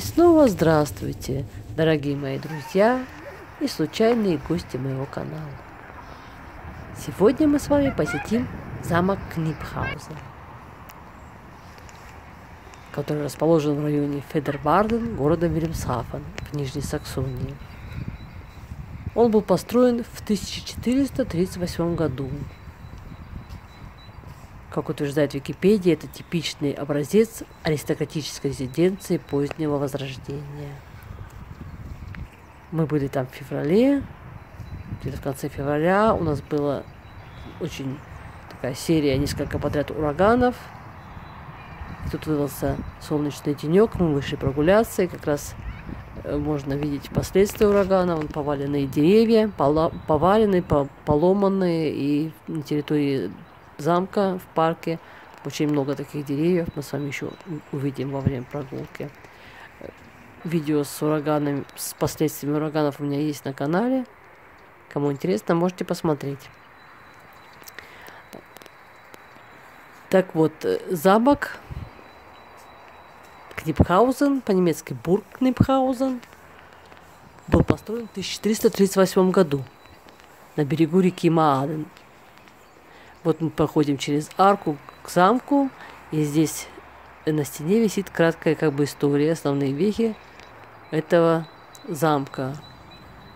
И снова здравствуйте, дорогие мои друзья и случайные гости моего канала. Сегодня мы с вами посетим замок Книпхаузен, который расположен в районе Федербарден, города Вильямсхафен в Нижней Саксонии. Он был построен в 1438 году как утверждает Википедия, это типичный образец аристократической резиденции позднего Возрождения. Мы были там в феврале, где-то в конце февраля у нас была очень такая серия, несколько подряд ураганов. И тут выдался солнечный денек, мы вышли прогуляться, и как раз э, можно видеть последствия урагана, вон поваленные деревья, поваленные, поломанные, и на территории замка в парке. Очень много таких деревьев мы с вами еще увидим во время прогулки. Видео с ураганами, с последствиями ураганов у меня есть на канале. Кому интересно, можете посмотреть. Так вот, э, замок Книпхаузен, по-немецки Бург Книпхаузен, был построен в 1338 году на берегу реки Мааден вот мы проходим через арку к замку, и здесь на стене висит краткая как бы история, основные вехи этого замка.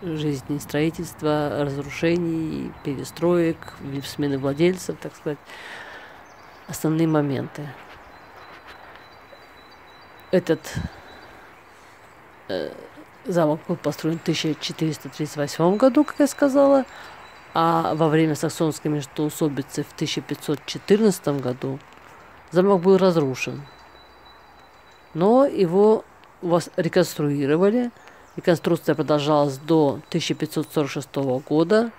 Жизни, строительства, разрушений, перестроек, смены владельцев, так сказать. Основные моменты. Этот э, замок был построен в 1438 году, как я сказала, а во время саксонской междоусобицы в 1514 году замок был разрушен. Но его реконструировали. Реконструкция продолжалась до 1546 года.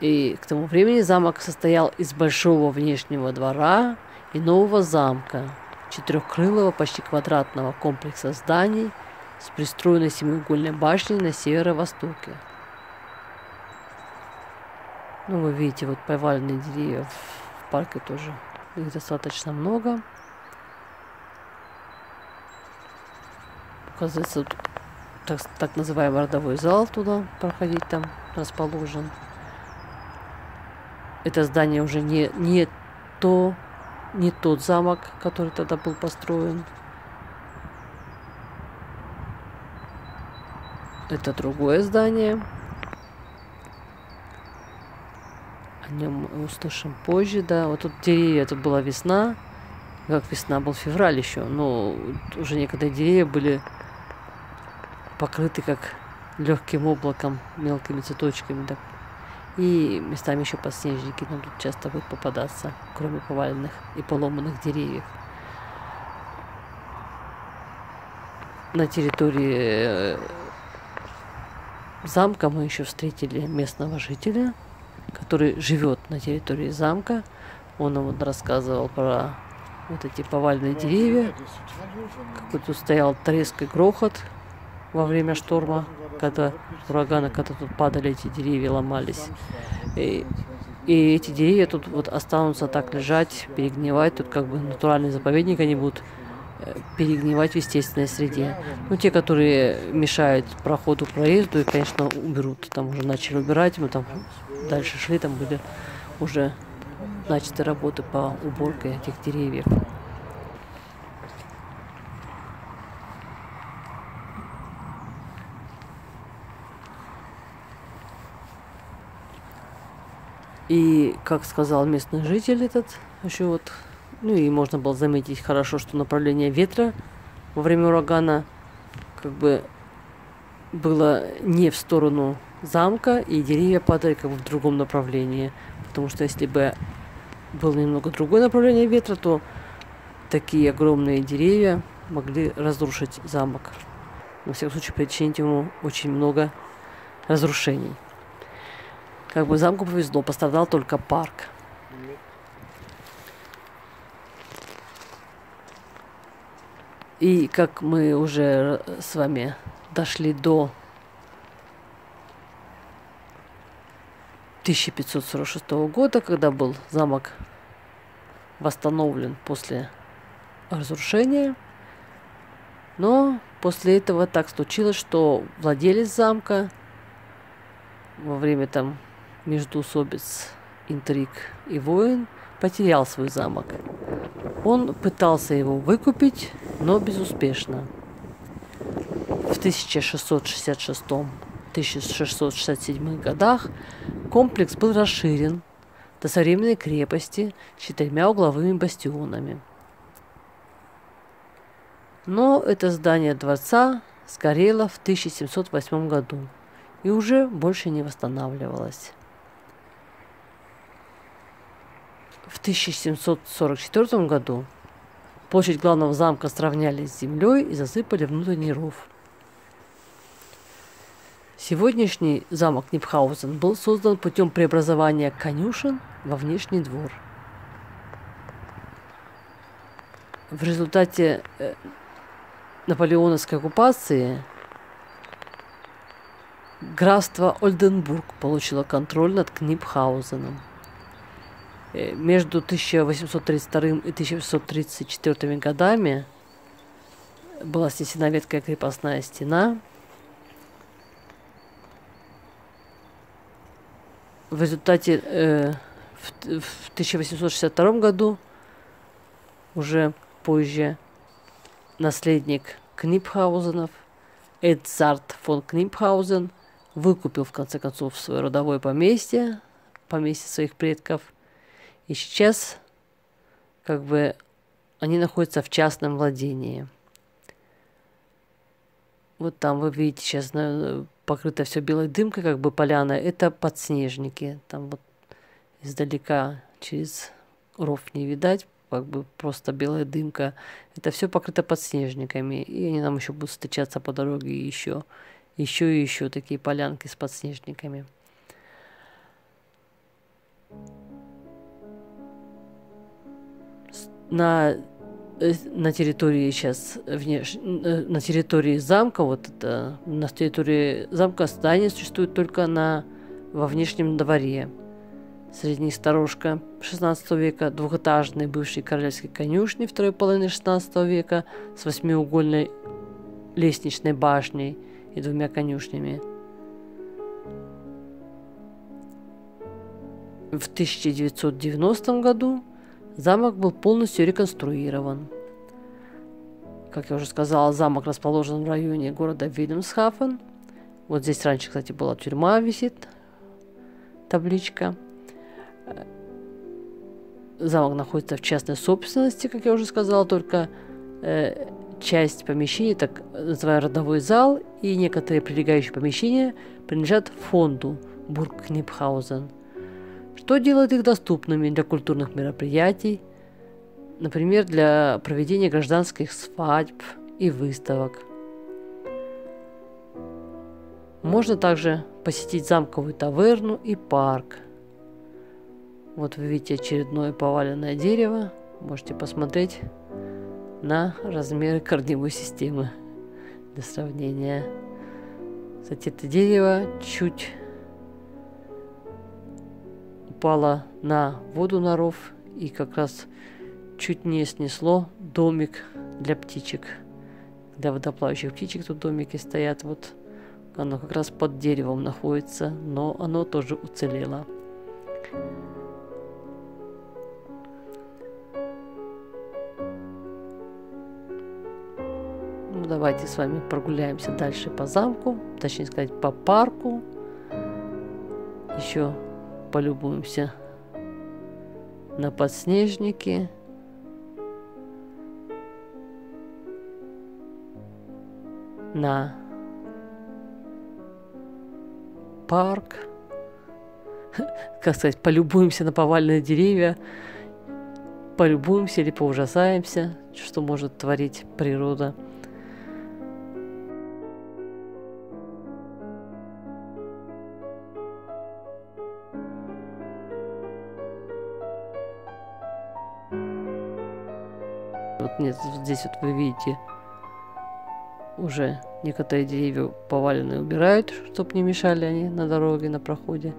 И к тому времени замок состоял из большого внешнего двора и нового замка, четырехкрылого, почти квадратного комплекса зданий с пристроенной семиугольной башней на северо-востоке. Ну, вы видите, вот поваленные деревья в парке тоже. Их достаточно много. Оказывается, так, так называемый родовой зал туда проходить там расположен. Это здание уже не, не то, не тот замок, который тогда был построен. Это другое здание. О нем услышим позже, да. Вот тут деревья, это была весна. Как весна, был февраль еще, но уже некогда деревья были покрыты как легким облаком, мелкими цветочками. Да. И местами еще подснежники нам тут часто будут попадаться, кроме поваленных и поломанных деревьев. На территории э, замка мы еще встретили местного жителя – который живет на территории замка. Он вот рассказывал про вот эти повальные деревья. Какой тут стоял треск и грохот во время шторма, когда урагана, когда тут падали эти деревья, ломались. И, и эти деревья тут вот останутся так лежать, перегнивать. Тут как бы натуральный заповедник, они будут э, перегнивать в естественной среде. Ну, те, которые мешают проходу, проезду, и, конечно, уберут. Там уже начали убирать, мы там дальше шли, там были уже начаты работы по уборке этих деревьев. И, как сказал местный житель этот, еще вот, ну и можно было заметить хорошо, что направление ветра во время урагана как бы было не в сторону замка, и деревья падали как бы в другом направлении. Потому что если бы было немного другое направление ветра, то такие огромные деревья могли разрушить замок. Во всяком случае, причинить ему очень много разрушений. Как бы замку повезло, пострадал только парк. И как мы уже с вами дошли до 1546 года, когда был замок восстановлен после разрушения, Но после этого так случилось, что владелец замка во время там междуусобиц, интриг и войн потерял свой замок. Он пытался его выкупить, но безуспешно. В 1666-1667 годах комплекс был расширен до современной крепости с четырьмя угловыми бастионами. Но это здание дворца сгорело в 1708 году и уже больше не восстанавливалось. В 1744 году площадь главного замка сравняли с землей и засыпали внутренний ров. Сегодняшний замок Нипхаузен был создан путем преобразования конюшен во внешний двор. В результате э, наполеоновской оккупации графство Ольденбург получило контроль над Книпхаузеном. Э, между 1832 и 1834 годами была снесена веткая крепостная стена. В результате э, в, в 1862 году, уже позже, наследник Книпхаузенов, Эдзард фон Книпхаузен, выкупил в конце концов свое родовое поместье, поместье своих предков – и сейчас как бы они находятся в частном владении. Вот там вы видите сейчас покрыто все белой дымкой, как бы поляна. Это подснежники. Там вот издалека через ров не видать, как бы просто белая дымка. Это все покрыто подснежниками. И они нам еще будут встречаться по дороге еще, еще и еще такие полянки с подснежниками. на, на территории сейчас, внеш... Э, на территории замка, вот это, на территории замка здание существует только на, во внешнем дворе. Средняя сторожка 16 века, двухэтажный бывший королевской конюшни второй половины 16 века с восьмиугольной лестничной башней и двумя конюшнями. В 1990 году Замок был полностью реконструирован. Как я уже сказала, замок расположен в районе города Вильямсхафен. Вот здесь раньше, кстати, была тюрьма, висит табличка. Замок находится в частной собственности, как я уже сказала, только э, часть помещений, так называемый родовой зал, и некоторые прилегающие помещения принадлежат фонду Бургкнипхаузен – что делает их доступными для культурных мероприятий, например, для проведения гражданских свадьб и выставок. Можно также посетить замковую таверну и парк. Вот вы видите очередное поваленное дерево. Можете посмотреть на размеры корневой системы для сравнения. Кстати, это дерево чуть упала на воду на ров и как раз чуть не снесло домик для птичек. Для водоплавающих птичек тут домики стоят. Вот оно как раз под деревом находится, но оно тоже уцелело. Ну, давайте с вами прогуляемся дальше по замку, точнее сказать, по парку. Еще полюбуемся на подснежники. На парк. Как сказать, полюбуемся на повальные деревья, полюбуемся или поужасаемся, что может творить природа – Нет, здесь вот вы видите, уже некоторые деревья поваленные убирают, чтобы не мешали они на дороге, на проходе.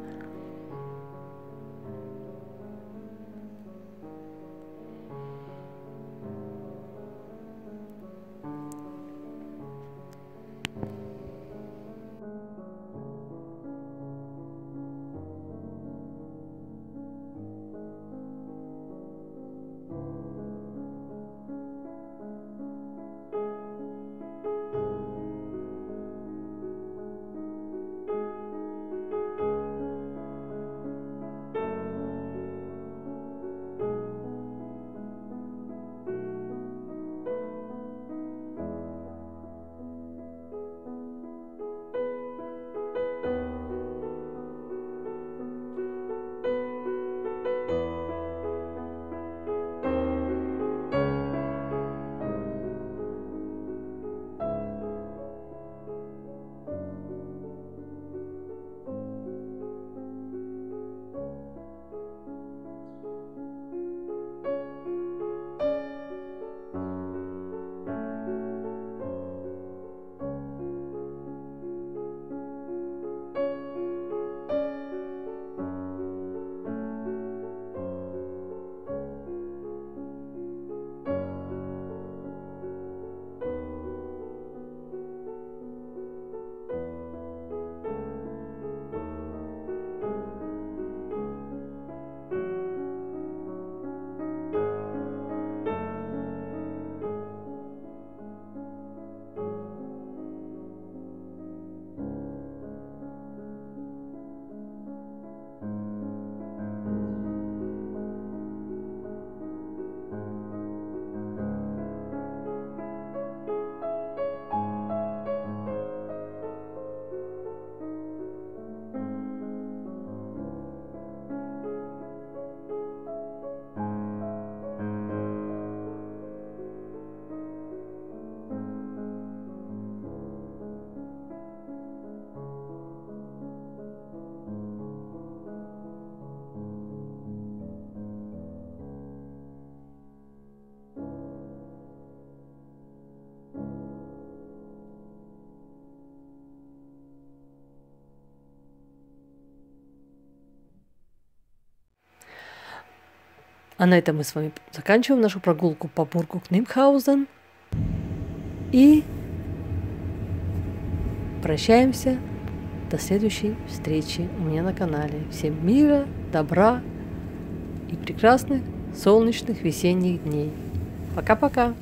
А на этом мы с вами заканчиваем нашу прогулку по бургу Книмхаузен. И прощаемся до следующей встречи у меня на канале. Всем мира, добра и прекрасных солнечных весенних дней. Пока-пока!